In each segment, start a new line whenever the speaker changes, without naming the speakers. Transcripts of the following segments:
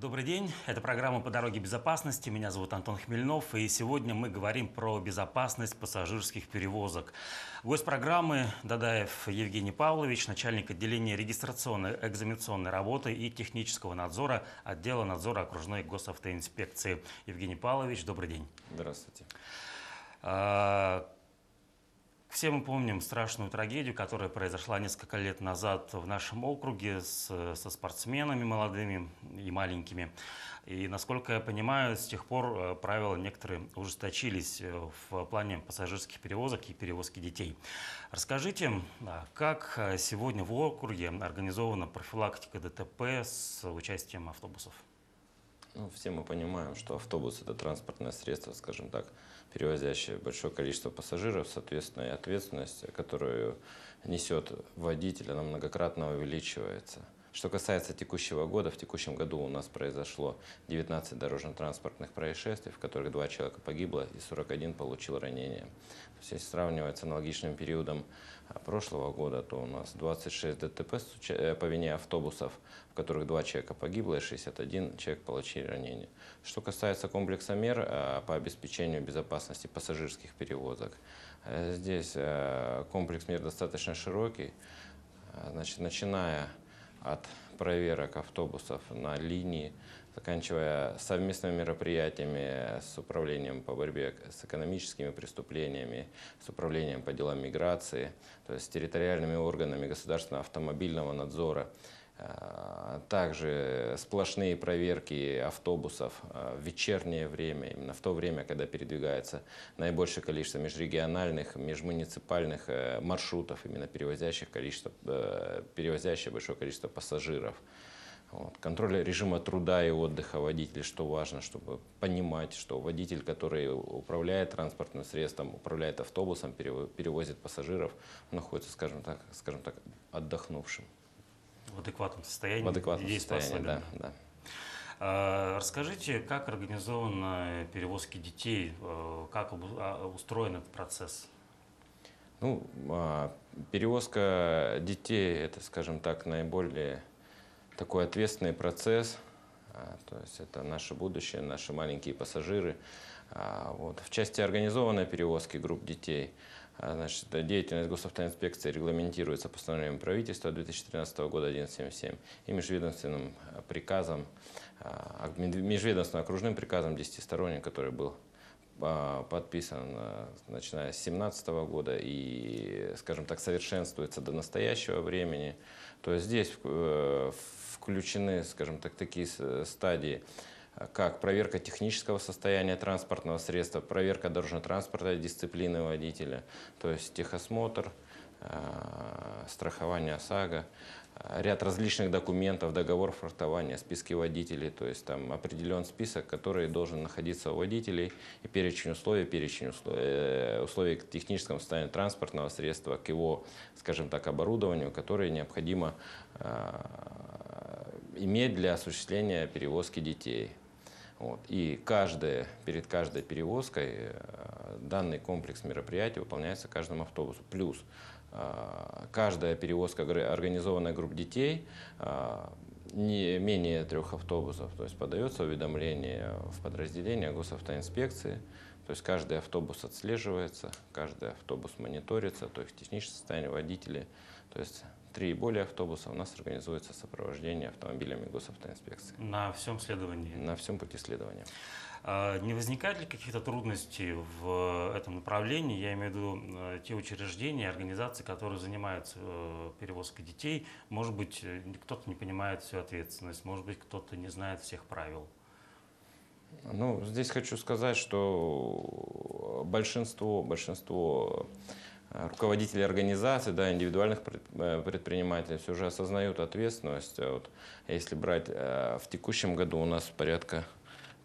Добрый день, это программа «По дороге безопасности». Меня зовут Антон Хмельнов, и сегодня мы говорим про безопасность пассажирских перевозок. Гость программы Дадаев Евгений Павлович, начальник отделения регистрационной экзаменационной работы и технического надзора отдела надзора окружной госавтоинспекции. Евгений Павлович, добрый день.
Здравствуйте.
А, все мы помним страшную трагедию, которая произошла несколько лет назад в нашем округе с, со спортсменами молодыми и маленькими. И, насколько я понимаю, с тех пор э, правила некоторые ужесточились э, в плане пассажирских перевозок и перевозки детей. Расскажите, как э, сегодня в округе организована профилактика ДТП с участием автобусов?
Ну, все мы понимаем, что автобус – это транспортное средство, скажем так, перевозящее большое количество пассажиров, соответственно, и ответственность, которую несет водитель, она многократно увеличивается – что касается текущего года, в текущем году у нас произошло 19 дорожно-транспортных происшествий, в которых два человека погибло и 41 получил есть, если сравнивать с аналогичным периодом а, прошлого года, то у нас 26 ДТП э, по вине автобусов, в которых два человека погибло и 61 человек получили ранения. Что касается комплекса мер а, по обеспечению безопасности пассажирских перевозок, э, здесь э, комплекс мер достаточно широкий. Значит, начиная от проверок автобусов на линии, заканчивая совместными мероприятиями с управлением по борьбе с экономическими преступлениями, с управлением по делам миграции, то есть с территориальными органами государственного автомобильного надзора. А, также сплошные проверки автобусов а, в вечернее время, именно в то время, когда передвигается наибольшее количество межрегиональных, межмуниципальных э, маршрутов, именно перевозящих, количество, э, перевозящих большое количество пассажиров. Вот. Контроль режима труда и отдыха водителя, что важно, чтобы понимать, что водитель, который управляет транспортным средством, управляет автобусом, перевозит пассажиров, находится, скажем так, скажем так отдохнувшим.
В адекватном состоянии.
В адекватном состоянии, да, да.
А, расскажите, как организованы перевозки детей, э, как а, устроен этот процесс?
Ну, а, перевозка детей – это, скажем так, наиболее такой ответственный процесс. То есть это наше будущее, наши маленькие пассажиры. Вот. В части организованной перевозки групп детей – значит, деятельность госавтоинспекции регламентируется постановлением правительства 2013 года 177 и межведомственным а, приказом, а, межведомственным окружным приказом 10-сторонним, который был подписан начиная с 2017 года и, скажем так, совершенствуется до настоящего времени. То есть здесь э, включены, скажем так, такие стадии как проверка технического состояния транспортного средства, проверка дорожно-транспортной дисциплины водителя, то есть техосмотр, э, страхование ОСАГО, э, ряд различных документов, договор фрахтования, списки водителей, то есть там определен список, который должен находиться у водителей, и перечень условий, перечень условий, э, условий к техническому состоянию транспортного средства, к его, скажем так, оборудованию, которое необходимо иметь для осуществления перевозки детей. Вот. И каждая, перед каждой перевозкой э, данный комплекс мероприятий выполняется каждым автобусом. Плюс э, каждая перевозка организованная групп детей э, не менее трех автобусов. То есть подается уведомление в подразделение госавтоинспекции. То есть каждый автобус отслеживается, каждый автобус мониторится, то есть техническое состояние водителей. То есть три и более автобуса у нас организуется сопровождение автомобилями госавтоинспекции.
На всем следовании?
На всем пути следования.
А не возникают ли каких-то трудностей в этом направлении? Я имею в виду э, те учреждения, организации, которые занимаются э, перевозкой детей. Может быть, э, кто-то не понимает всю ответственность, может быть, кто-то не знает всех правил.
Ну, здесь хочу сказать, что большинство, большинство руководители организаций, да, индивидуальных э, предпринимателей все же осознают ответственность. Вот, если брать э, в текущем году у нас порядка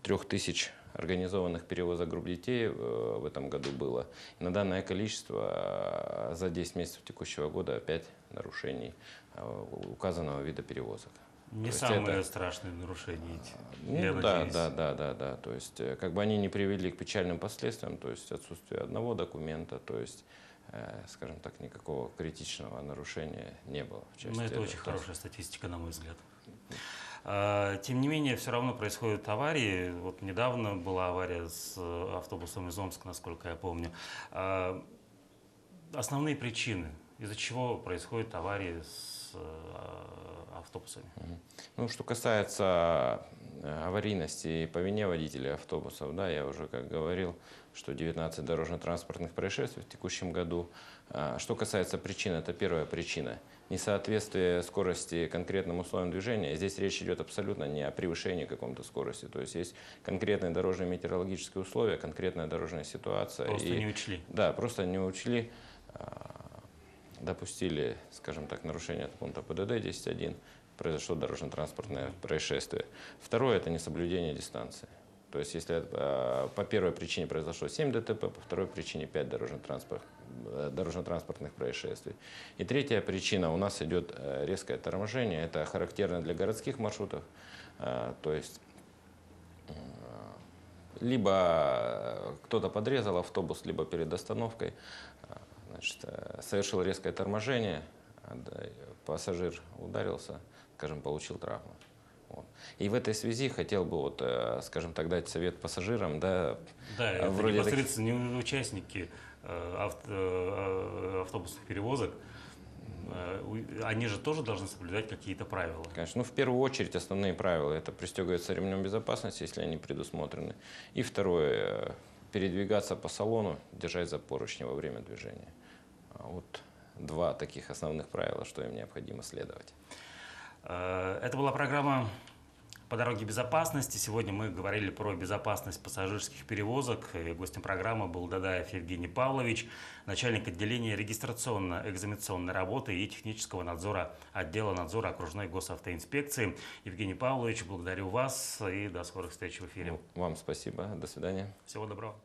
трех тысяч организованных перевозок групп детей э, в этом году было. И на данное количество за 10 месяцев текущего года опять нарушений указанного вида перевозок.
Не То самые это, страшные нарушения эти.
Ну, да, да, да, да, да. То есть, как бы они не привели к печальным последствиям, то есть отсутствие одного документа, то есть Э, скажем так, никакого критичного нарушения не было.
Ну, это очень хорошая статистика, на мой взгляд. Э, Тем не менее, все равно происходят аварии. Вот недавно была авария с э, автобусом из Омска, насколько я помню. Э, Основные причины, из-за чего происходят аварии с э, автобусами.
Ну, что касается э, аварийности по вине водителей автобусов, да, я уже как говорил, что 19 дорожно-транспортных происшествий в текущем году. А, Что касается причин, это первая причина. Несоответствие скорости конкретным условиям движения. Здесь речь идет абсолютно не о превышении каком-то скорости. То есть есть конкретные дорожные метеорологические условия, конкретная дорожная ситуация.
Просто
и-
не учли.
да, просто не учли, а, допустили, скажем так, нарушение пункта ПДД 10.1, произошло дорожно-транспортное происшествие. Второе – это несоблюдение дистанции. То есть если а, по первой причине произошло 7 ДТП, по второй причине 5 дорожно-транспорт- э, дорожно-транспортных происшествий. И третья причина у нас идет э, резкое торможение. Это характерно для городских маршрутов. А, То есть либо э, кто-то подрезал автобус, либо перед остановкой э, значит, э, совершил резкое торможение, пассажир ударился, скажем, получил травму. И в этой связи хотел бы, вот, э, скажем так, дать совет пассажирам, да,
Да, это
вроде таких-
непосредственно не участники э, авт- э, автобусных перевозок. Э, Они же тоже должны соблюдать какие-то правила.
Конечно, ну, в первую очередь основные правила – это пристегиваться ремнем безопасности, если они предусмотрены. И второе э, – передвигаться по салону, держать за поручни во время движения. А Вот два таких основных правила, что им необходимо следовать.
Э, Это была программа по дороге безопасности. Сегодня мы говорили про безопасность пассажирских перевозок. И гостем программы был Дадаев Евгений Павлович, начальник отделения регистрационно-экзаменационной работы и технического надзора отдела надзора окружной госавтоинспекции. Евгений Павлович, благодарю вас и до скорых встреч в эфире.
Вам спасибо. До свидания.
Всего доброго.